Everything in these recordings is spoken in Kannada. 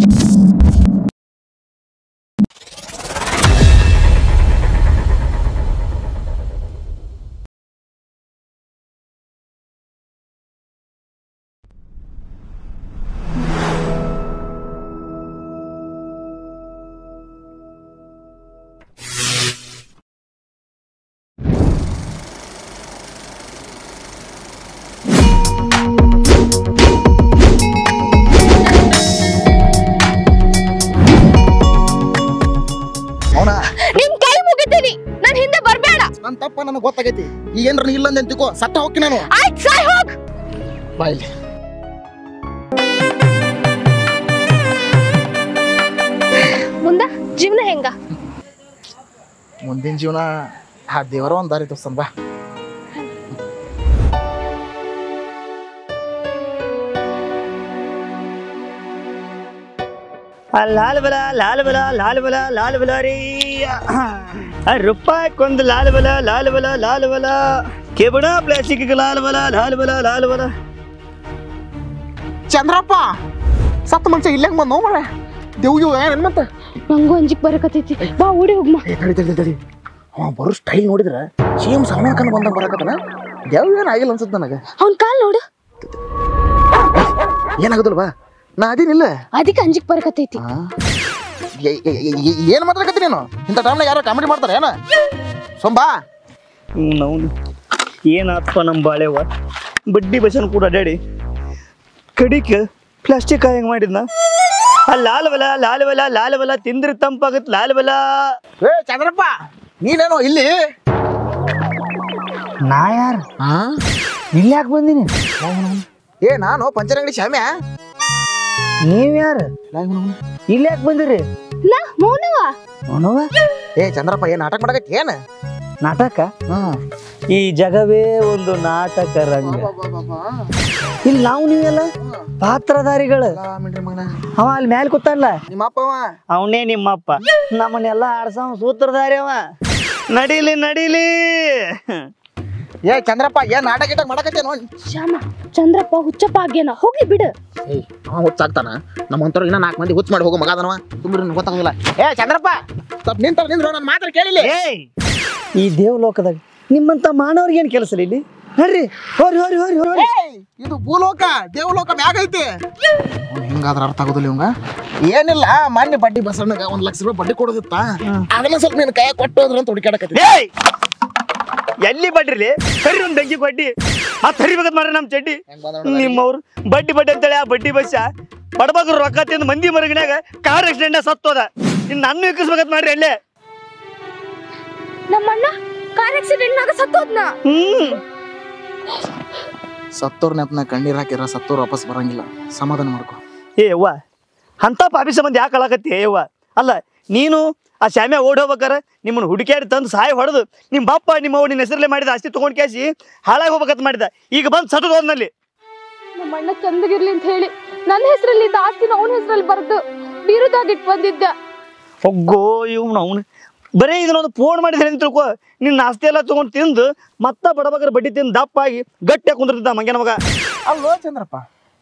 ಅವನ ನನಗೆ ಗೊತ್ತಾಗೈತಿ. ಈಗ ಏನ್ರ ನೀ ಇಲ್ಲ ಅಂತ ತಿಳ್ಕೊ ಸತ್ತ ಹೋಗಿ ನಾನು. ಆಯ್ತ್ ಸಾಯ್ ಹೋಗ್. ಬಾಯ್ಲಿ ಮುಂದ ಜೀವನ ಹೆಂಗ? ಮುಂದಿನ ಜೀವನ ಆ ದೇವರ ಒಂದ್ ದಾರಿ ತೋರ್ಸನ್ ಬಾ. ಲಾಲ್ ಬಲ ಲಾಲ್ ಬಲ ಲಾಲ್ ಬಲ ಲಾಲ್ ಬಲ ರೀ. ಆ ರೂಪಾಯಕ್ಕೊಂದು ಲಾಲ್ ಬಲ ಲಾಲ್ ಬಲ ಲಾಲ್ ಬಲ. ಕೇಬಣ ಪ್ಲಾಸ್ಟಿಕ್ ಲಾಲ್ ಬಲ ಲಾಲ್ ಬಲ ಲಾಲ್ ಬಲ. ಚಂದ್ರಪ್ಪ ಸತ್ತು ಮನುಷ್ಯ ಇಲ್ಲಂಗ್ ಬಂದ್ ನೋಡ್ರ ದೇವ್ಯು ಏನ್ ಮತ್ತೆ? ನಂಗೂ ಅಂಜಿಕ್ ಬರಕತ್ತೈತಿ. ಬಾ ಓಡಿ ಹೋಗ್ಮ. ತಡಿ ತಡಿ ತಡಿ. ಅವ ಬರೋ ಸ್ಟೈಲ್ ನೋಡಿದ್ರ ಸೇಮ್ ಸಮಯಕ್ಕನ ಬಂದಂಗ ಬರಕತ್ತನ? ದೇವ್ ಏನ್ ಆಗಿಲ್ಲ ಅನ್ಸುತ್ತೆ ನನಗೆ. ಅವ್ನ ಕಾಲ್ ನೋಡು. ಏನಾಗದಲ್ವಾ ಬಾ ನಾ ಅದೇನಿಲ್ಲ ಅದಕ್ಕೆ ಅಂಜಿಕ್ ಬರಕತೈತಿ ಆ? ಏ- ಏ- ಏ- ಏ- ಏನ್ ಮಾತಾಡಕತ್ತಿ ನೀನು? ಇಂಥ ಟೈಮ್ನಾಗ ಯಾರೋ ಕಾಮಿಡಿ ಮಾಡ್ತಾರೆ ಏನ? ಸೊಂಬಾ? ನಾವು ಏನಾತ್ಪ ನಮ್ಮ ಬಾಳೆವ ಬಡ್ಡಿ ಬಸನ್ ಕೂಡ ಅಡ್ಯಾಡಿ. ಕಡಿಕ ಪ್ಲಾಸ್ಟಿಕ್ ಹೆಂಗ್ ಮಾಡಿದ್ನ? ಆ ಲಾಲ್ ಬಲ ಲಾಲ್ ಬಲ ಲಾಲ್ ಬಲ ತಿಂದ್ರೆ ತಂಪಾಗತ್ತೆ ಲಾಲ್ ಬಲ. ಏ ಚಂದ್ರಪ್ಪ ನೀನೇನೋ ಇಲ್ಲಿ? ನಾ ಯಾರು? ಇಲ್ಲಿ ಯಾಕೆ ಬಂದಿನಿ? ಏ ನಾನು ಪಂಚರಂಗಡಿ ಶಾಮ್ಯ ನೀವ್ ಯಾರು? ಇಲ್ಲಿ ಯಾಕೆ ಬಂದಿರಿ? ಮೌನವ. ಏ ಚಂದ್ರಪ್ಪ ಏನ್ ನಾಟಕ ಮಾಡಕತ್ತಿ ಏನ? ನಾಟಕ? ಈ ಜಗವೇ ಒಂದು ನಾಟಕ ರಂಗ. ಇಲ್ಲಿ ನಾವು ನೀವೆಲ್ಲ? ಪಾತ್ರಧಾರಿಗಳು. ಅವ ಅಲ್ಲಿ ಮ್ಯಾಲ ಕೂತಾನಲ್ಲ ನಿಮ್ಮಪ್ಪ ಅವ? ಅವನೇ ನಿಮ್ಮಪ್ಪ. ನಮ್ಮನ್ನೆಲ್ಲ ಆಡ್ಸವ್ ಸೂತ್ರಧಾರಿ ಅವ. ನಡೀಲಿ ನಡೀಲಿ. ಏ ಚಂದ್ರಪ್ಪ ಏನ್ ನಾಟಕ ಗಿಟಕ ಮಾಡಕತ್ತೇನೋ ಶ್ಯಾಮ ಚಂದ್ರಪ್ಪ ಹುಚ್ಚಪ್ಪ ಆಗ್ಯಾನ ಹೋಗ್ಲಿ ಬಿಡು. ಏಯ್ ಅವ ಹುಚ್ಚಾಗ್ತಾನ. ನಮ್ಮಂತವ್ರು ಇನ್ನ ನಾಲ್ಕು ಮಂದಿ ಹುಚ್ಚ ಮಾಡಿ ಹೋಗೋ ಮಗ ಅದನವ. ತುಂಬ್ರಿ ಗೊತ್ತಾಗಂಗಿಲ್ಲ ಏ ಚಂದ್ರಪ್ಪ! ಸ್ವಲ್ಪ ನಿಂತ ನಿಂದ್ರು ನನ್ನ ಮಾತ್ರ ಕೇಳಿಲ್ಲ ಏಯ್ ಈ ದೇವಲೋಕದಾಗ ನಿಮ್ಮಂತ ಮಾನವ್ರಿಗೆ ಏನು ಕೆಲಸ ಇಲ್ಲಿ ನಡ್ರಿ ಹೋರಿ ಹೋರಿ ಹೋರಿ ಹೋರಿ ಇದು ಭೂಲೋಕ ದೇವಲೋಕ ಮ್ಯಾಗ ಐತಿ. ಹಿಂಗಾದ್ರ ಅರ್ಥ ಆಗೋದಿಲ್ಲ ಇವಂಗ? ಏನಿಲ್ಲ ಮಾನ್ಯ ಬಡ್ಡಿ ಬಸಣ್ಣಗ ಒಂದ್ ಲಕ್ಷ ರೂಪಾಯಿ ಬಡ್ಡಿ ಕೊಡೋದಿತ್ತ? ಅದನ್ನ ಸ್ವಲ್ಪ ನಿನ್ ಕೈ ಕೊಟ್ಟು ಹೋದ್ರ ಅಂತ ಹುಡುಕಾಡಕತ್ತಿ ಎಲ್ಲಿ ಬಡ್ರಿಲಿ? ಸರಿ ಒಂದ್ ಬೆಂಕಿ ಬಡ್ಡಿ ಆ ತರಿಬೇಕಂತ ಮಾಡ್ರಿ ನಮ್ಮ ಚಡ್ಡಿ. ನಿಮ್ಮವ್ರು ಬಡ್ಡಿ ಬಡ್ಡಿ ಅಂತೇಳಿ ಆ ಬಡ್ಡಿ ಬಸ್ಸ ಬಡಬಗ್ರು ರೊಕ್ಕ ತಿಂದು ಮಂದಿ ಮರಗಿನಾಗ ಕಾರ್ ಆಕ್ಸಿಡೆಂಟ್ ಸತ್ತೋದ. ಇನ್ ನನ್ನ ಇಕ್ಕಿಸ್ಬೇಕಂತ ಮಾಡ್ರಿ ಅಲ್ಲೇ. ನಮ್ಮಣ್ಣ ಕಾರ್ ಆಕ್ಸಿಡೆಂಟ್ ನಾಗ ಸತ್ತೋದ್ನ? ಹ್ಮ್. ಸತ್ತೋರ್ ನೆಪ್ನ ಕಣ್ಣೀರ್ ಹಾಕಿರ ಸತ್ತೋರ್ ವಾಪಸ್ ಬರಂಗಿಲ್ಲ. ಸಮಾಧಾನ ಮಾಡ್ಕೊ. ಏ ಯವ್ವ ಅಂತ ಪಾಪಿಸ ಸಂಬಂಧ ಯಾಕೆ ಕಳಕತ್ತಿ ಏ ಯವ್ವ ಅಲ್ಲ ನೀನು ಆ ಶಾಮ್ಯ ಓಡಿ ಹೋಗ್ಬೇಕಾರ ನಿಮ್ಮನ್ನ ಹುಡುಕ್ಯಾಡಿ ತಂದು ಸಹಾಯ ಹೊಡೆದು ನಿಮ್ಮ ಬಾಪ ನಿಮ್ಮ ಅವ್ವ ನಿನ್ನ ಹೆಸರಲ್ಲೇ ಮಾಡಿದ ಆಸ್ತಿ ತೊಗೊಂಡು ಕ್ಯಾಸಿ ಹಾಳಾಗಿ ಹೋಗ್ಬೇಕಂತ ಮಾಡಿದ. ಈಗ ಬಂದು ಸತದ ಹೋದ್ನಲ್ಲಿ. ನಮ್ಮಣ್ಣ ಚಂದಗಿರ್ಲಿ ಅಂತ ಹೇಳಿ ನನ್ನ ಹೆಸರಲ್ಲಿ ಇದ್ದ ಆಸ್ತಿನ ಅವನ ಹೆಸರಲ್ಲಿ ಬರೆದು ಬೀರುದಾಗಿಟ್ಟು ಬಂದಿದ್ದ. ಹೊಗ್ಗೋ ಇವ್ನು ಅವನು. ಬರೀ ಇದನ್ನೊಂದು ಫೋನ್ ಮಾಡಿದ್ರೆ ಅಂತ ತಿಳ್ಕೊ? ನಿನ್ನ ಆಸ್ತಿ ಎಲ್ಲ ತೊಗೊಂಡು ತಿಂದು ಮತ್ತೆ ಬಡಬಗರ ಬಡ್ಡಿ ತಿಂದು ದಪ್ಪಾಗಿ ಗಟ್ಟಿಯಾಗಿ ಕುಂದಿರ್ತಿದ್ದ ಮಂಗನ ಮಗ. ಅಲ್ಲೋ ಚಂದ್ರಪ್ಪ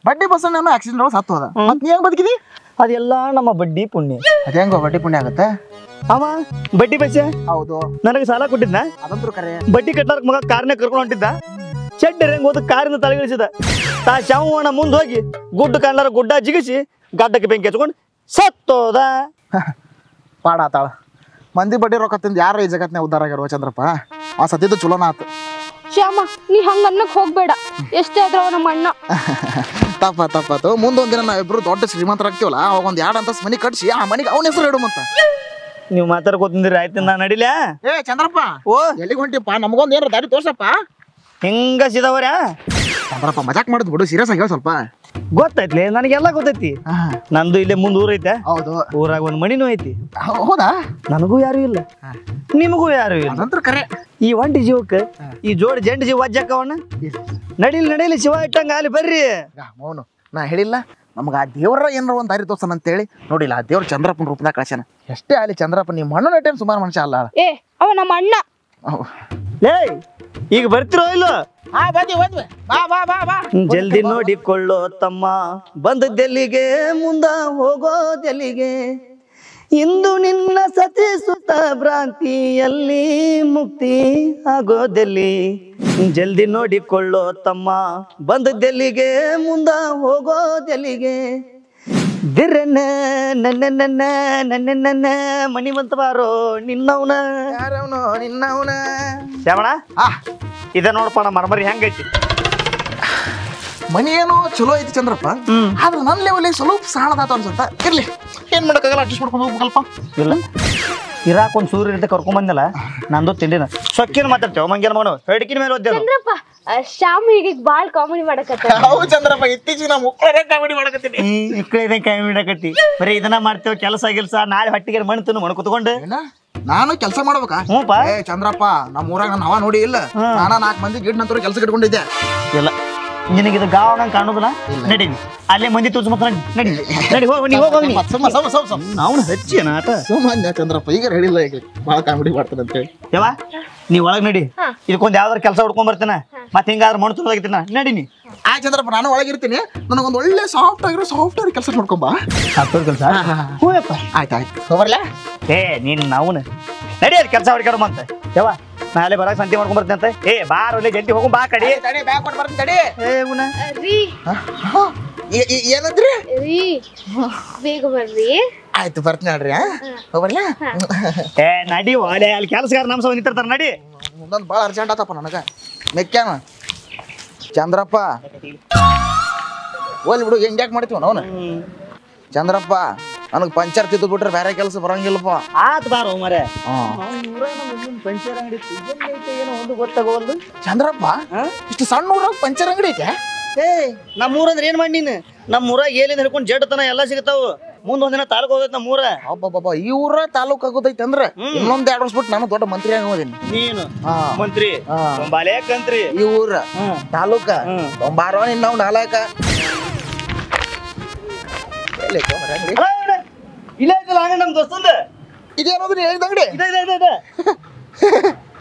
ಬಡ್ಡಿ ಬಸಣ್ಣ ಆಕ್ಸಿಡೆಂಟ್ ಒಳಗೆ ಸತ್ತು ಹೋದ. ಮತ್ತೆ ನೀ ಹೆಂಗ್ ಬದುಕಿದಿ? ಅದೆಲ್ಲ ನಮ್ಮ ಬಡ್ಡಿ ಪುಣ್ಯ. ಅದ ಹೆಂಗೋ ಬಡ್ಡಿ ಪುಣ್ಯ ಆಗತ್ತೆ? ಅವ ಬಡ್ಡಿ ಬಸ್ಸ ಹೌದು. ನನಗೆ ಸಾಲ ಕೊಟ್ಟಿದ್ದ ಅದಂತ್ರು ಕರೆ. ಬಡ್ಡಿ ಕಟ್ಟಲಾರ ಮಗ ಕಾರ್ನೇ ಕರ್ಕೊಂಡು ಹೊಂಟಿದ್ದ. ಚೆಡ್ ಹೆಂಗ್ ಹೋದ ಕಾರಿಂದ ತಲೆಗಿಳಿಸಿದ. ತಾ ಶಾವಣ ಮುಂದೆ ಹೋಗಿ ಗುಡ್ಡ ಕಾಣಲಾರ ಗುಡ್ಡ ಜಿಗಿಸಿ ಗಡ್ಡಕ್ಕೆ ಬೆಂಕಿ ಹಚ್ಕೊಂಡು ಸತ್ತೋದ. ಪಾಡ ಆತಾಳ. ಮಂದಿ ಬಡ್ಡಿ ರೊಕ್ಕ ತಿಂದು ಯಾರ ಈ ಜಗತ್ನ್ಯಾಗ ಉದ್ದಾರ ಆಗಿರುವ ಚಂದ್ರಪ್ಪ? ಆ ಸತ್ತಿದ್ದು ಚಲೋನ ಆತು. ಶ್ಯಾಮ ನೀ ಹಂಗ ಅನ್ನಕ್ ಹೋಗ್ಬೇಡ. ಎಷ್ಟೇ ಆದ್ರೂ ಅವ ನಮ್ಮ ಅಣ್ಣ. ತಪ್ಪ ತಪ್ಪಾತು ಮುಂದೊಂದ್ ದಿನ ನಾವಿಬ್ರು ದೊಡ್ಡ ಶ್ರೀಮಂತರಾಗ್ತೀವಲ್ಲ ಅವಾಗ ಒಂದ್ ಎರಡ್ ಅಂತಸ್ ಮನೆ ಕಟ್ಸಿ ಆ ಮನೆಗೆ ಅವನ ಹೆಸರು ಇಡು ನೀವು ಮಾತಾಡ್ಕೋತಿಂದ್ರಿ ಆಯ್ತು ನಾ ನಡಿಲ? ಏ ಚಂದ್ರಪ್ಪ ಓ. ಎಲ್ಲಿಗೆ ಹೊಂಟಿಪ್ಪ? ನಮಗೊಂದ್ ಏನಾರ ದಾರಿ ತೋರ್ಸಪ್ಪ? ಹೆಂಗ ಸಿದವರ್ಯಾ? ಚಂದ್ರಪ್ಪ ಮಜಾಕ್ ಮಾಡುದು ಬಿಡು ಸೀರಿಯಸ್ ಆಗಿ ಹೇಳ್ ಸ್ವಲ್ಪ. ಗೊತ್ತೈತ್ಲೆ ನನಗೆಲ್ಲ ಗೊತ್ತೈತಿ. ಹಾ, ನಂದು ಇಲ್ಲೇ ಮುಂದೆ ಊರೈತೆ ಹೌದು. ಊರಾಗ ಒಂದು ಮಣಿನೂ ಐತಿ. ಹೌ- ಹೌದಾ? ನನಗೂ ಯಾರು ಇಲ್ಲ. ನಿಮಗೂ ಯಾರು ಇಲ್ಲ. ಅದಂತ್ರ ಕರೆ. ಈ ಒಂಟಿ ಜೀವಕ್ಕೆ ಈ ಜೋಡಿ ಜಂಡ ಜೀವ ವಜ್ಜಕ್ಕವನ್ನ ನಡೀಲಿ ನಡೀಲಿ ಶಿವ ಇಟ್ಟಂಗ ಅಲ್ಲಿ ಬರ್ರಿ. ಮೌನು ನಾ ಹೇಳಿಲ್ಲ. ನಮ್ಗೆ ಆ ದೇವ್ರ ಏನಾರ ಒಂದು ದಾರಿ ತೋರ್ಸನ ಅಂತೇಳಿ ನೋಡಿಲ್ಲ. ಆ ದೇವ್ರ ಚಂದ್ರಪ್ಪನ ರೂಪದಾಗ ಕಳ್ಸ್ಯಾನ. ಎಷ್ಟೇ ಆಗಲಿ ಚಂದ್ರಪ್ಪ ನಿಮ್ಮ ಮಣ್ಣು ಟೈಮ್ ಸುಮಾರು ಮನುಷ್ಯ ಅಲ್ಲ ಏ ಅವ ನಮ್ಮ ಅಣ್ಣ. ಏಯ್ ಲೇ ಈಗ ಬರ್ತಿರೋ ಇಲ್ಲೋ? ಹಾ ಬಂದಿ ಬಂದ್ವಿ ಬಾ ಬಾ ಬಾ ಬಾ. ಜಲ್ದಿ ನೋಡಿಕೊಳ್ಳೋ ತಮ್ಮ. ಬಂದದ್ದೆಲ್ಲಿಗೆ ಮುಂದ ಹೋಗೋದೆಲ್ಲಿಗೆ ಇಂದು ನಿನ್ನ ಸತಿಸುತ್ತ ಭ್ರಾಂತಿಯಲ್ಲಿ ಮುಕ್ತಿ ಆಗೋದೆಲ್ಲಿ ಜಲ್ದಿ ನೋಡಿಕೊಳ್ಳೋ ತಮ್ಮ. ಬಂದದ್ದೆಲ್ಲಿಗೆ ಮುಂದ ಹೋಗೋದೆಲ್ಲಿಗೆ ದಿರನ ನನ್ನ ನನ್ನ ನನ್ನ ನನ್ನ ಮಣಿ ಬಂತ ಬಾರೋ ನಿನ್ನವನ. ಯಾರವನು ನಿನ್ನವನ. ಶ್ಯಾಮಣ? ಆ. ಇದ ನೋಡಪ್ಪ ನಮ್ಮ ಮರಮರಿ ಹೆಂಗೈತಿ? ಮನಿ ಏನೋ ಚಲೋ ಐತಿ ಚಂದ್ರಪ್ಪ. ಆದ್ರೆ ನನ್ನ ಲೆವೆಲಿಗೆ ಸ್ವಲ್ಪ ಸಾಣದಾತ ಅನ್ಸುತ್ತ. ಇರ್ಲಿ. ಏನ್ ಮಾಡಕ್ಕಾಗಲ್ಲ ಅಡ್ಜಸ್ಟ್ ಮಾಡ್ಕೊಂಡು ಹೋಗ್ಬೇಕಲ್ಪ. ಇಲ್ಲ. ಇರಾಕ್ ಒಂದ್ ಸೂರ್ಯ ಇರ್ತ ಕರ್ಕೊಂಡ್ ಬಂದಿಲ್ಲ ನಂದು ತಿಂಡಿನ. ಸೊಕ್ಕಿನ ಮಾತಾಡ್ತೇವ ಮಂಗೇನ್. ಮಾಡೋ ಹೆಡ್ಕಿನ ಮೇಲೆ ಓದ್ಯ ಚಂದ್ರಪ್ಪ ಆ, ಶ್ಯಾಮ್ ಈಗ ಬಾಳ್ ಕಾಮಿಡಿ ಮಾಡಕತ್ತ ಹೌದು ಚಂದ್ರಪ್ಪ ಇತ್ತೀಚಿಗೆ ನಮ್ಮ ಮುಕ್ಕಳೇ ಕಾಮಿಡಿ ಮಾಡಕತ್ತೀನಿ. ಈ ಕಾಮಿಡಿ ಮಾಡಕತ್ತಿ. ಬರೀ ಇದನ್ನ ಮಾಡ್ತೇವೆ ಕೆಲಸ ಗಿಲ್ಸ ನಾಳೆ ಹಟ್ಟಿಗೆ ಮಣ್ಣು ತಿನ್ನು ಮಣ್ಣು ಕುತ್ಕೊಂಡು. ಏನ? ನಾನು ಕೆಲಸ ಮಾಡ್ಬೇಕಾ? ಹ್ಞೂಪ್ಪ ಏ ಚಂದ್ರಪ್ಪ ನಮ್ಮ ಊರಾಗ ನನ್ನ ಹವಾ ನೋಡಿ ಇಲ್ಲ. ನಾನ ನಾಲ್ಕು ಮಂದಿ ಗಿಡ್ ನಂತರ ಕೆಲಸ ಇಟ್ಕೊಂಡಿದ್ದೆ. ಇಲ್ಲ. ನಿನಗೆ ಇದು ಗಾವಣಂಗ್ ಕಾಣುದಿಲ್ಲ? ನಡಿ ಅಲ್ಲೇ ಮಂದಿ ತೂಚ್ ನಡಿ. ನಡಿ. ಹೋಗ್ ನೀ ಹೋಗ್ ನಾವು ಹಚ್ಚಿ ನಾಟ ಸುಮ್ಮನೆ ಚಂದ್ರಪ್ಪ ಈಗ ಹೇಳಿಲ್ಲ ಈಗ ಬಹಳ ಕಾಮಿಡಿ ಮಾಡ್ತಾನೆ ಅಂತ ಹೇಳಿ. ಯವ್ವ ನೀ ಒಳಗ್ ನಡಿ. ಇದಕ್ಕೊಂದ್ ಯಾವ್ದಾರ ಕೆಲಸ ಹುಡ್ಕೊಂಡ್ ಬರ್ತೇನೆ? ಮತ್ತೆ ಹಿಂಗಾದ್ರೆ ಮಣ್ಣು ತುಂಬಿದಾಗಿತ್ತಿನ ನಡಿ ನೀ. ಆ ಚಂದ್ರಪ್ಪ ನಾನು ಒಳಗಿರ್ತೀನಿ ನನಗೊಂದು ಒಳ್ಳೆ ಸಾಫ್ಟ್ ಆಗಿರೋ ಸಾಫ್ಟ್ವೇರ್ ಆಗಿ ಕೆಲಸ? ನೋಡ್ಕೊಂಬಾ ಸಾಫ್ಟ್ವೇರ್ ಕೆಲಸ ಹೂಯಪ್ಪ. ಆಯ್ತು ಆಯ್ತು. ಹೋಗ್ಬರ್ಲ ಏ ನೀನ್ ನಾವುನ. ನಡಿ ಅಲ್ಲಿ ಕೆಲಸ ಹುಡ್ಕಾಡು ಅಂತ ಯವ್ವ ನಾಳೆ ಬರಾಕ್ ಸಂತಿ ಮಾಡ್ಕೊಂಡ್ ಬರ್ತೀನಿ ಅಂತ ಏ ಬಾರ್ ಒಳ್ಳೆ ಜಲ್ದಿ ಹೋಗು ಬಾ ಕಡಿ. ತಡಿ ಬ್ಯಾಗ್ ಕೊಟ್ಟು ಬರ್ತೀನಿ ತಡಿ. ಏ ಉನ ರೀ. ಏನಂದ್ರಿ? ರೀ ಬೇಗ ಬರ್ರಿ. ಆಯ್ತು ಬರ್ತೀನಿ ನೋಡ್ರಿ ಹೋಗ್ಬರ್ಲ? ಏ ನಡಿ ಒಲೆ ಅಲ್ಲಿ ಕೆಲಸಗಾರ ನಮ್ಮ ಸವ ನಿಂತಿರ್ತಾರ ನಡಿ. ಮುಂದೊಂದು ಭಾಳ ಅರ್ಜೆಂಟ್ ಆತಪ್ಪ ನನಗೆ. ಮೆಕ್ಕ್ಯಾನ ಚಂದ್ರಪ್ಪ. ಓಲ್ ಬಿಡು ಹೆಂಗ್ಯಾಕ್ ಮಾಡ್ತೀವ ಅವನು ಚಂದ್ರಪ್ಪ. ನನಗೆ ಪಂಚರ್ ತಿದ್ದು ಬಿಟ್ರೆ ಬೇರೆ ಕೆಲಸ ಬರಂಗಿಲ್ಲಪ್ಪ. ಆತ್ ಬಾರೋ ಮರೆ. ಪಂಚರ್ ಅಂಗಡಿ ಏನೋ ಒಂದು ಗೊತ್ತಾಗೋಲ್ದು ಚಂದ್ರಪ್ಪ ಇಷ್ಟು ಸಣ್ಣ ಊರಾಗ ಪಂಚರ್ ಅಂಗಡಿ ಐತೆ? ಏ ನಮ್ಮ ಊರಂದ್ರೆ ಏನ್ ಮಾಡಿ ನೀನು? ನಮ್ಮ ಊರಾಗ ಏಲಿಂದ ಹಿಡ್ಕೊಂಡು ಜಡ್ತನ ಎಲ್ಲ ಸಿಗ್ತಾವು. ಮುಂದ್ ಒಂದಿನ ತಾಲೂಕ್ ಹೋದೈತೆ ನಮ್ಮ ಊರ. ಅಬ್ಬಬ್ಬಬ್ಬ ಈ ಊರ ತಾಲೂಕ್ ಆಗೋದೈತೆ ಅಂದ್ರೆ ಇನ್ನೊಂದ್ ಎರಡು ವರ್ಷ ಬಿಟ್ಟು ನಾನು ದೊಡ್ಡ ಮಂತ್ರಿ ಆಗೋದೀನಿ ನೀನು? ಹಾ. ಮಂತ್ರಿ. ಕಂತ್ರಿ? ಈ ಊರ ತಾಲೂಕ. ಒಂಬಾರೋ ನಾವು ನಾಲ್ಕ. ಎಲ್ಲೈತೆ ಮಾರ್ರೆ ಅಂಗ್ಡಿ? ಇಲ್ಲ ಐತಲ್ಲ ಹಂಗ ನಮ್ ದೋಸ್ತಂದ ಇದೇನೋದ್ರಿ ಹೇಳಿದ ಅಂಗಡಿ ಇದೆ ಇದೆ ಇದೆ ಇದೆ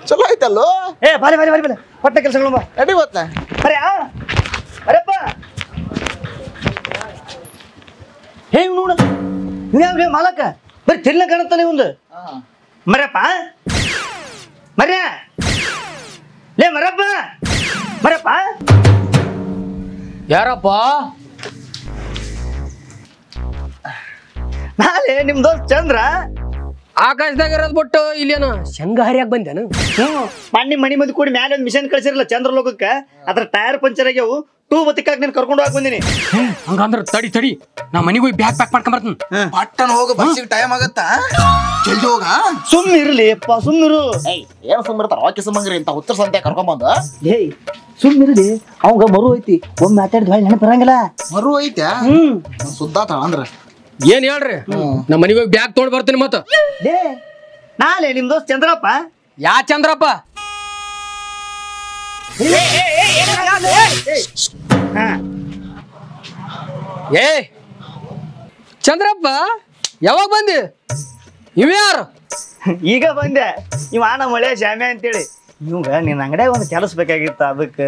ಚಲೋ ಐತಲ್ಲೋ ಏ ಬಾರಿ ಬಾರಿ ಬಾರಿ ಬಾರಿ ಪಟ್ಟ ಕೆಲಸಗಳು ಬಾ ನಡಿ ಗೊತ್ತ ಬರೀ ಆ ಅರೆಪ್ಪ ಹೇ ಇವ್ ನೋಡು ಇವ್ ಯಾವ ಮಾಲಕ ಬರೀ ತಿರ್ಲ ಕಾಣುತ್ತಾನೆ ಒಂದು ಮರಪ್ಪ ಮರ್ಯ ಲೇ ಮರಪ್ಪ ಮರಪ್ಪ ಯಾರಪ್ಪ ನಾಳೆ ನಿಮ್ ದೋಸ್ತ್ ಚಂದ್ರ. ಆಕಾಶದಾಗ ಇರೋದ್ ಬಿಟ್ಟು ಇಲ್ಲೇನು ಶಂಗ ಹರಿಯಾಕ್ ಬಂದೇನು? ಹ್ಮ್ ಮಣ್ಣಿ ಮಣಿ ಮದ್ ಕೂಡಿ ಮ್ಯಾಲೆ ಒಂದು ಮಿಷನ್ ಕಳ್ಸಿರಲ್ಲ ಚಂದ್ರ ಲೋಕಕ್ಕೆ. ಅದ್ರ ಟೈರ್ ಪಂಚರ್ ಆಗ್ಯವು ಟೂ ಬತ್ತಿಕಾಕ್ ನೀನ್ ಕರ್ಕೊಂಡು ಹೋಗಿ ಬಂದಿನಿ. ಹಂಗಂದ್ರ ತಡಿ ತಡಿ. ನಾ ಮನಿಗೆ ಹೋಗಿ ಬ್ಯಾಗ್ ಪ್ಯಾಕ್ ಮಾಡ್ಕೊಂಡ್ ಬರ್ತೀನಿ. ಪಟ್ಟನ್ ಹೋಗ ಬಸ್ಸಿಗೆ ಟೈಮ್ ಆಗತ್ತಾ? ಜಲ್ದಿ ಹೋಗ. ಸುಮ್ ಇರ್ಲಿ ಅಪ್ಪ ಸುಮ್ಮಿರು ಏಯ್ ಏನು ಸುಮ್ಮನೆ ಆಕೆ ಸುಮ್ಮಂಗ್ರಿ ಅಂತ ಉತ್ತರ ಸಂತೆ ಕರ್ಕೊಂಬಂದ ಏಯ್ ಸುಮ್ ಇರ್ಲಿ. ಅವಂಗ ಮರು ಐತಿ. ಒಮ್ಮೆ ಮಾತಾಡಿದ್ವಿ ನೆನಪಿರಂಗಿಲ್ಲ ಬರಂಗಿಲ್ಲ ಮರು ಐತೆ ಹ್ಮ್. ಸುದ್ದಾತ ಅಂದ್ರ ಏನ್ ಹೇಳ್ರಿ? ನಮ್ಮ ಮನಿಗೆ ಹೋಗಿ ಬ್ಯಾಗ್ ತೊಗೊಂಡ್ ಬರ್ತೀನಿ ಮತ್ತ. ಲೇ ನಾಳೆ ನಿಮ್ ದೋಸ್ತ ಚಂದ್ರಪ್ಪ? ಯಾ ಚಂದ್ರಪ್ಪ? ಏ ಚಂದ್ರಪ್ಪ ಯಾವಾಗ ಬಂದಿ? ಇವ್ ಯಾರು? ಈಗ ಬಂದೆ. ಇವ ನಮ್ಮ ಮಳೆ ಶಾಮೆ ಅಂತೇಳಿ. ಇವಾಗ ನಿನ್ನ ಅಂಗಡಿಯಾಗ ಒಂದು ಕೆಲಸ ಬೇಕಾಗಿತ್ತು ಅದಕ್ಕೆ.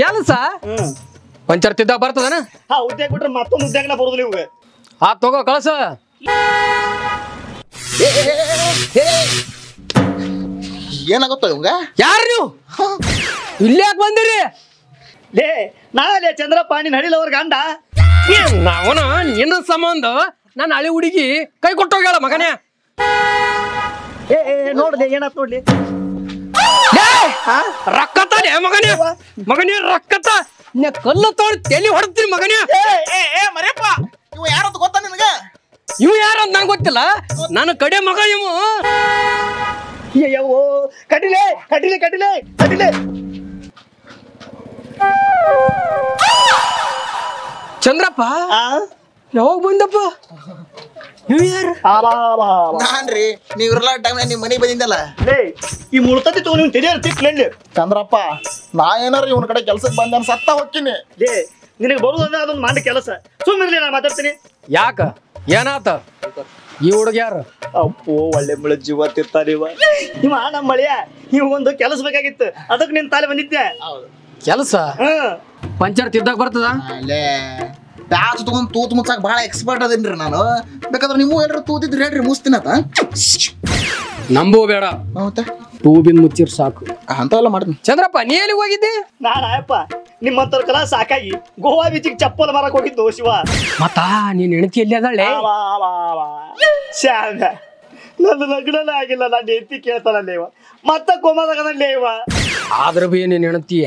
ಕೆಲಸ? ಹ್ಮ್. ಪಂಚರ್ ತಿದ್ದ ಬರ್ತದನ? ಹಾ ಉದ್ಯೋಗ ಬಿಟ್ರೆ ಮತ್ತೊಂದು ಉದ್ಯೋಗನ ಬರುದಿಲ್ಲ ಇವಾಗ. ಆ ತಗೋ ಕಳಸ. ಏನಾಗುತ್ತೋ ಇವಂಗ? ಯಾರು ನೀವು? ಇಲ್ಲಿ ಯಾಕೆ ಬಂದಿರಿ? ಲೇ ನಾಳೆ ಚಂದ್ರಪ್ಪ ನೀನ್ ಹಡಿಲವ್ರ ಗಂಡ. ನಾವನ? ನಿನ್ನ ಸಂಬಂಧ ನನ್ನ ಹಳಿ ಹುಡುಗಿ ಕೈ ಕೊಟ್ಟೋಗ್ಯಾಳ ಮಗನೇ. ಏ ಏ ನೋಡ್ಲಿ ಏನಾತ್ ನೋಡ್ಲಿ. ರಕ್ಕತ್ತಾನೆ ಮಗನೇ. ಮಗನೇ ರಕ್ಕತ್ತ ಕಲ್ಲು ತೋಳಿ ತೆಲಿ ಹೊಡ್ತೀನಿ ಮಗನೇ. ಏ ಏ ಏ ಮರ್ಯಪ್ಪ ಇವ ಯಾರಂತ ಗೊತ್ತಾ ನಿನಗ? ಇವ್ ಯಾರು ಅಂತ ನಂಗೆ ಗೊತ್ತಿಲ್ಲ. ನನ್ನ ಕಡೆ ಮಗ ಇವು ಅಯ್ಯವ್ವೋ ಕಡಿಲೆ ಕಟಿಲೆ ಕಟಿಲೆ ಕಟಿಲೆ. ಚಂದ್ರಪ್ಪ? ಯಾವಾಗ ಬಂದಪ್ಪ? ಇವ್ ಯಾರು ನಾನ್ರಿ ನೀವ್ ಇರಲ್ಲ ಟೈಮ್ ನಿಮ್ ಮನೆಗೆ ಬಂದಿದ್ದಲ್ಲ. ಲೇ ಈ ಮುಳ್ತತಿ ತಗೊಂಡು ನೀವು ತೆರೆಯರ್ ತಿಕ್ಲೇಳಿ ಚಂದ್ರಪ್ಪ ನಾ ಏನಾರ ಇವನ ಕಡೆ ಕೆಲ್ಸಕ್ಕೆ ಬಂದ ಸತ್ತ ಹೋಗ್ತೀನಿ. ಲೇ ನಿನಗೆ ಬರೋದಂದ್ರೆ ಅದೊಂದು ಮಾಡ ಕೆಲಸ. ಸುಮ್ಮನೆ ನಾ ಮಾತಾಡ್ತೀನಿ. ಯಾಕ? ಏನಾತ? ಈ ಹುಡುಗ್ಯಾರ ಯಾರು? ಅಪ್ಪೋ ಒಳ್ಳೆ ಮಳೆ ಜೀವ ತಿರ್ತಾರೆ ಇವ. ಇವ ನಮ್ಮ ಮಳೆಯ ಇವ ಒಂದು ಕೆಲಸ ಬೇಕಾಗಿತ್ತು. ಅದಕ್ಕೆ ನಿನ್ ತಾಲೆ ಬಂದಿದ್ದೆ. ಕೆಲಸ? ಪಂಚರ್ ತಿದ್ದಾಗ ಬರ್ತದ? ಪ್ಯಾಚ್ ತಗೊಂಡ್ ತೂತ್ ಮುಚ್ಚಾಕ ಬಹಳ ಎಕ್ಸ್ಪರ್ಟ್ ಅದೇನ್ರಿ ನಾನು. ಬೇಕಾದ್ರೆ ನೀವು ಎಲ್ಲರೂ ತೂತಿದ್ರಿ ಹೇಳ್ರಿ ಮುಸ್ತಿನತ ನಂಬೋ ಬೇಡ. ಹೌದಾ ಟೂಬಿನ್ ಮುಚ್ಚಿರ್ ಸಾಕು. ಅಂಥವೆಲ್ಲ ಮಾಡ್ತೀನಿ. ಚಂದ್ರಪ್ಪ ನೀ ಎಲ್ಲಿ ಹೋಗಿದ್ದೆ? ನಾನ ಅಪ್ಪ ಕಲಾ ಕಲ ಸಾಕಾಗಿ ಗೋವಾ ಬೀಚಿಗೆ ಚಪ್ಪಲ್ ಮಾರಕ್ ಹೋಗಿದ್ದು ಶಿವ. ಮತ್ತ ನೀನ್ ಹೆಣತಿ ಎಲ್ಲಿ ಅದಳೆ. ಶ್ಯಾಮ ನನ್ನ ಲಗ್ನನೇ ಆಗಿಲ್ಲ ನಾನು ಹೆಂಡತಿ ಕೇಳ್ತಾನಲ್ಲೇ ಇವ ಮತ್ತ ಕೋಮದಾಗದಲ್ಲೇ ಇವ ಆದ್ರ ಬಿ ನೀನ್ ಹೆಂಡತಿ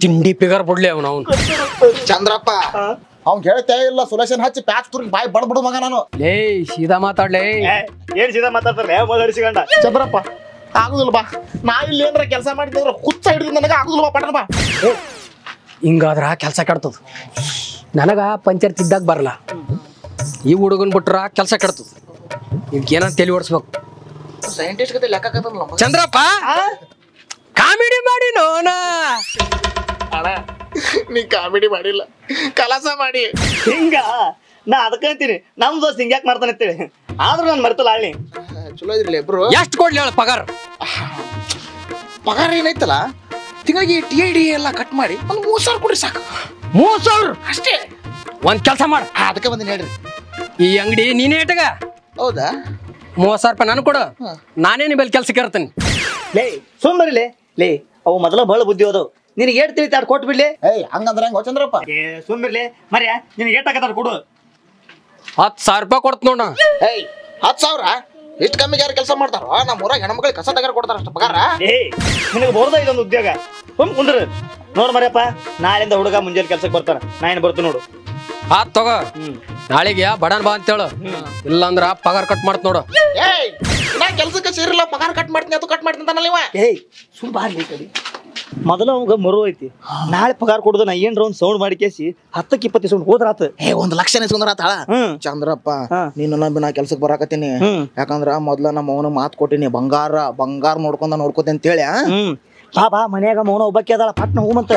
ತಿಂಡಿ ಪಿಗರ್ ಬಿಡ್ಲಿ ಅವನು ಅವನು. ಚಂದ್ರಪ್ಪ ಅವ್ನ್ ಹೇಳ್ತೇ ಇಲ್ಲ ಸುಲೇಶನ್ ಹಚ್ಚಿ ಪ್ಯಾಚ್ ತುರ್ಗಿ ಬಾಯಿ ಬಡ್ಬಿಡು ಮಗ ನಾನು. ಲೇ ಸೀದಾ ಮಾತಾಡ್ಲೇ. ಏ, ಏನ್ ಸೀದಾ ಮಾತಾಡ್ತಾರೆ ಮೊದಲಿಸಿಕೊಂಡ ಚಂದ್ರಪ್ಪ ಆಗುದಿಲ್ಲ ಬಾ. ನಾ ಇಲ್ಲಿ ಏನಾರ ಕೆಲಸ ಮಾಡಿದ್ರೆ ಹುಚ್ಚ ಹಿಡಿದು ನನಗೆ ಆಗುದಿಲ್ಲ ಬಾ ಪಟನ ಬಾ. ಹಿಂಗಾದ್ರ ಕೆಲಸ ಕಟ್ತದ ನನಗ ಪಂಚರ್ ತಿದ್ದಾಗ ಬರಲ್ಲ. ಈ ಹುಡುಗನ್ ಬಿಟ್ರ ಕೆಲಸ ಕಟ್ತದ ಏನಂತ ತಲೆ ಓಡಿಸ್ಬೇಕು. ಸೈಂಟಿಸ್ಟ್ ಗತೆ ಲೆಕ್ಕ ಚಂದ್ರಪ್ಪ? ಕಾಮಿಡಿ ಮಾಡಿ ನೋನ. ಅಣ್ಣ ನೀ ಕಾಮಿಡಿ ಮಾಡಿಲ್ಲ. ಕಲಾಸ ಮಾಡಿ. ಹಿಂಗ ನಾ ಅದಕ್ಕಂತೀನಿ ನಮ್ ದೋಸ್ತ ಹಿಂಗ್ಯಾಕ್ ಮಾಡ್ತಾನೆ ಅಂತೇಳಿ. ಆದ್ರೂ ನಾನು ಮರ್ತಲ್ಲ ಹಳ್ಳಿ ಚಲೋ ಇದ್ರಲ್ಲ ಇಬ್ರು. ಎಷ್ಟು ಕೊಡ್ಲಿ ಹೇಳ ಪಗಾರ? ಪಗಾರ ಏನೈತಲ್ಲ ತಿಂಗಳಿಗೆ ಟಿ ಐ ಡಿ ಎಲ್ಲ ಕಟ್ ಮಾಡಿ ಒಂದು ಮೂರು ಸಾವಿರ ಕೊಡ್ರಿ ಸಾಕು. ಮೂರ್ ಸಾವಿರ? ಅಷ್ಟೇ. ಒಂದು ಕೆಲಸ ಮಾಡ. ಅದಕ್ಕೆ ಬಂದಿನಿ ಹೇಳ್ರಿ. ಈ ಅಂಗಡಿ ನೀನೇ ಇಟ್ಟಗ? ಹೌದಾ? ಮೂವತ್ ಸಾವಿರ ರೂಪಾಯಿ ನಾನು ಕೊಡು. ನಾನೇ ನಿಮ್ಮಲ್ಲಿ ಕೆಲಸಕ್ಕೆ ಇರ್ತೀನಿ. ಲೇ ಸುಮ್ಮನೆ ಲೇ. ಅವು ಮೊದಲ ಬಹಳ ಬುದ್ಧಿ ಹೋದವು ನಿನಗೆ ಏಟ್ ತಿಳಿತಾಡ್ ಕೊಟ್ಟು ಬಿಡ್ಲಿ ಏಯ್ ಹಂಗಂದ್ರೆ ಹಂಗೆ ಚಂದ್ರಪ್ಪ ಏ ಸುಮ್ಮಿರ್ಲಿ ಮರ್ಯ ನಿನಗೆ ಏಟ್ ಹಾಕತಾರ ಕೊಡು. ಹತ್ತು ಸಾವಿರ ರೂಪಾಯಿ ಕೊಡ್ತ ನೋಡ ಏಯ್ ಹತ್ತು ಸಾವಿರ? ಇಷ್ಟು ಕಮ್ಮಿಗೆ ಯಾರು ಕೆಲಸ ಮಾಡ್ತಾರ? ನಮ್ಮ ಊರಾಗ ಹೆಣ್ಮಕ್ಳಿಗೆ ಕಸ ತಗಾರ ಕೊಡ್ತಾರ ಅಷ್ಟು ಪಗಾರ? ಏ ನಿನಗೆ ಬೋರ್ದ ಇದೊಂದು ಉದ್ಯೋಗ. ಸುಮ್ ಕುಂದ್ರ. ನೋಡ್ ಮರಿಯಪ್ಪ ನಾಳೆಯಿಂದ ಹುಡುಗ ಮುಂಜಾನೆ ಕೆಲ್ಸಕ್ಕೆ ಬರ್ತಾರ ನಾ ಏನ್ ಬರ್ತೀನಿ ನೋಡು. ಆತ್ ತಗೋ. ನಾಳೆಗೆ ಬಡನ್ ಬಾ ಅಂತೇಳು. ಇಲ್ಲಾಂದ್ರ ಪಗಾರ ಕಟ್ ಮಾಡ್ತ ನೋಡು. ಏಯ್ ನಾ ಕೆಲ್ಸಕ್ಕೆ ಸೇರಿಲ್ಲ ಪಗಾರ ಕಟ್ ಮಾಡ್ತೀನಿ ಅದು ಕಟ್ ಮಾಡ್ತೀನಿ ಅಂತಾನಲ್ಲ ಇವ? ಏಯ್ ಸುಮ್ ಬಾರ್ಲಿ ಈ ಕಡೆ. ಮೊದಲ ಅವಂಗ ಮರು ಐತಿ. ನಾಳೆ ಪಗಾರ ಕೊಡುದ ನಾ ಏನ್ರ ಒಂದ್ ಸೌಂಡ್ ಮಾಡಿ ಕೇಸಿ ಹತ್ತಕ್ಕೆ ಇಪ್ಪತ್ತು ಸೌಂಡ್ ಹೋದ್ರಾತ ಏ ಒಂದ್ ಲಕ್ಷನೇ ಸುಂದರ ಆತ ಚಂದ್ರಪ್ಪ. ನೀನು ನಂಬಿ ನಾ ಕೆಲ್ಸಕ್ಕೆ ಬರಾಕತ್ತೀನಿ. ಯಾಕಂದ್ರ ಮೊದ್ಲ ನಮ್ಮ ಅವನ ಮಾತು ಕೊಟ್ಟಿನಿ ಬಂಗಾರ ಬಂಗಾರ ನೋಡ್ಕೊಂಡ ನೋಡ್ಕೋತೀನಿ ಅಂತೇಳಿ ಬಾ ಬಾ ಮನ್ಯಾಗ ಮೌನ ಒಬ್ಬಕ್ಕೆ ಅದಾಳ ಪಟ್ನ ಹೋಗಂತ